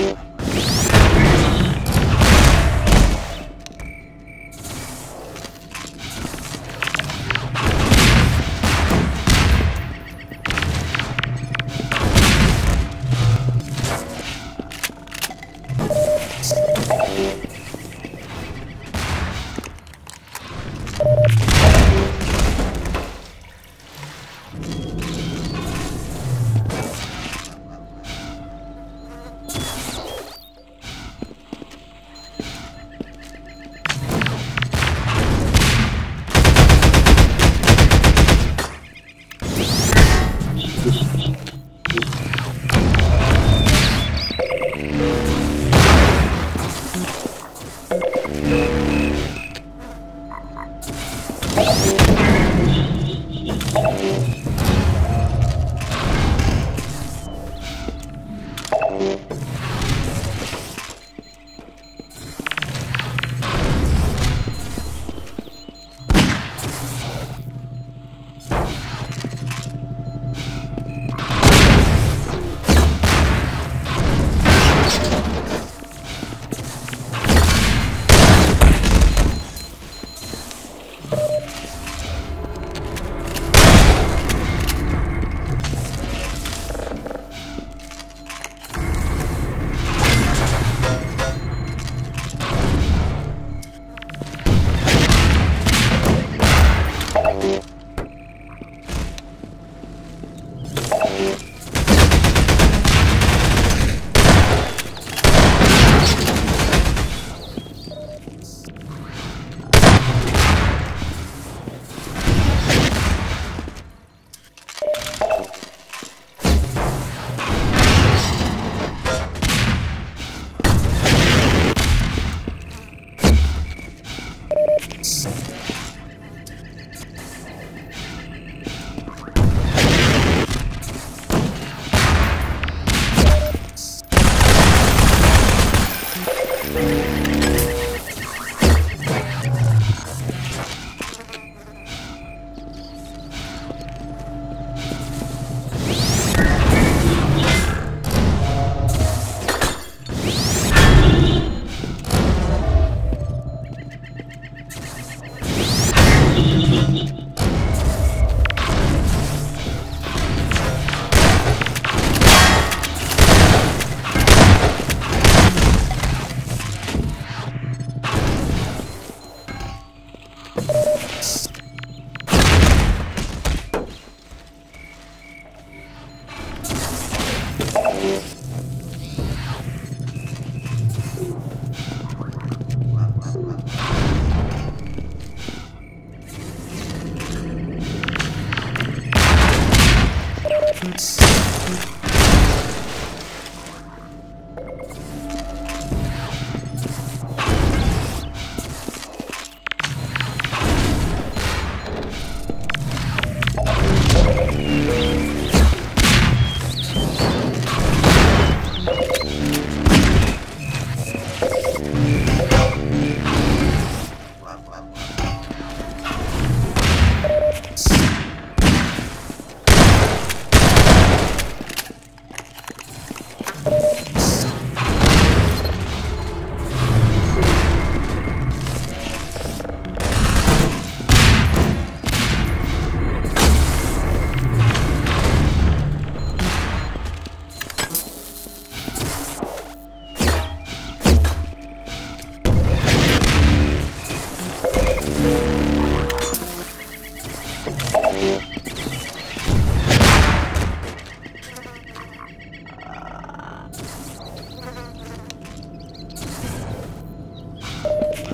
you.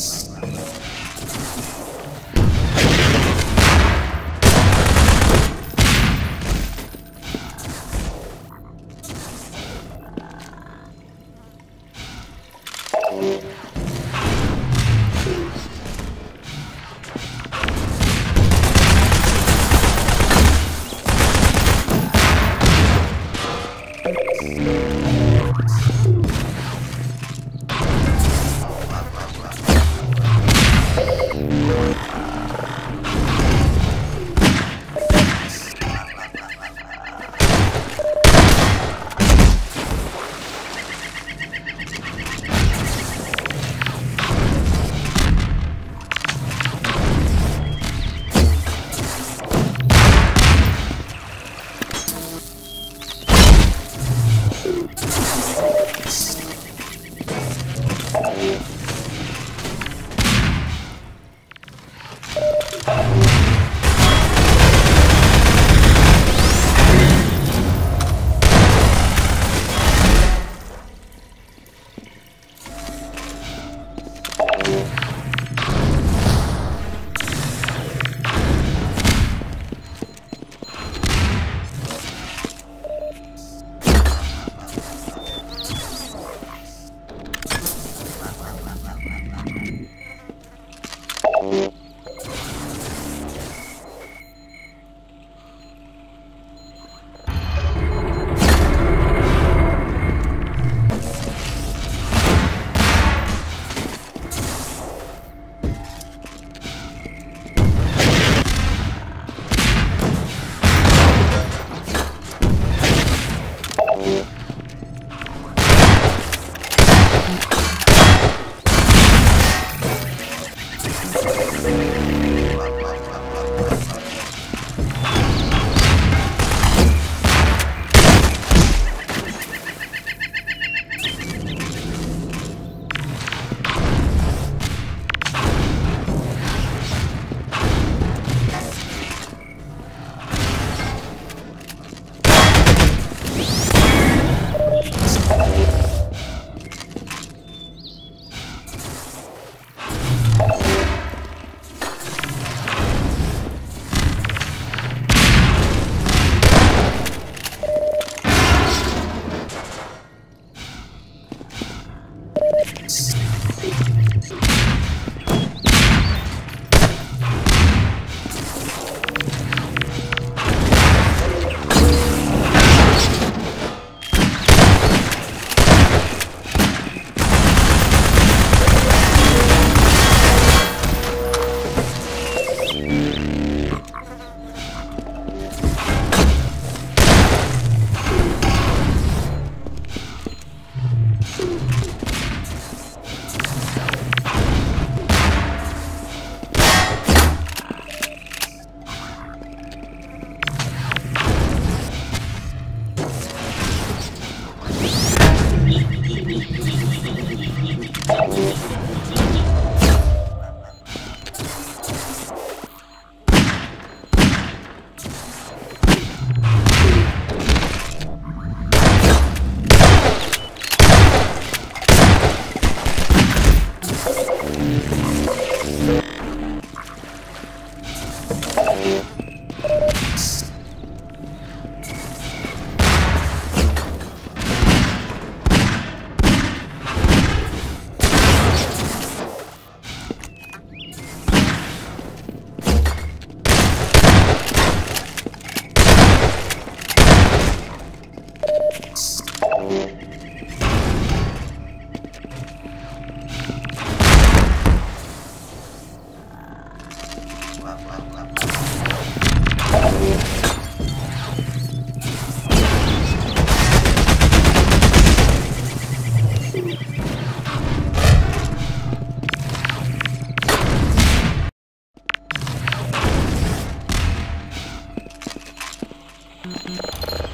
Thank mm you. Thank